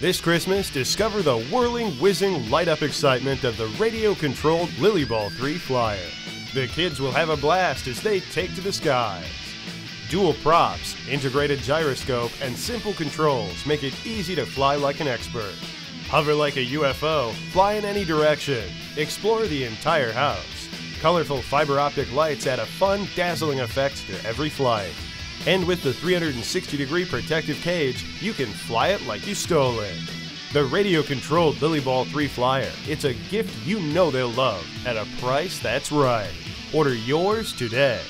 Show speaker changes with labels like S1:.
S1: This Christmas, discover the whirling, whizzing, light up excitement of the radio controlled Lilyball 3 Flyer. The kids will have a blast as they take to the skies. Dual props, integrated gyroscope, and simple controls make it easy to fly like an expert. Hover like a UFO, fly in any direction, explore the entire house. Colorful fiber optic lights add a fun, dazzling effect to every flight. And with the 360 degree protective cage, you can fly it like you stole it. The radio controlled Lilyball 3 Flyer. It's a gift you know they'll love at a price that's right. Order yours today.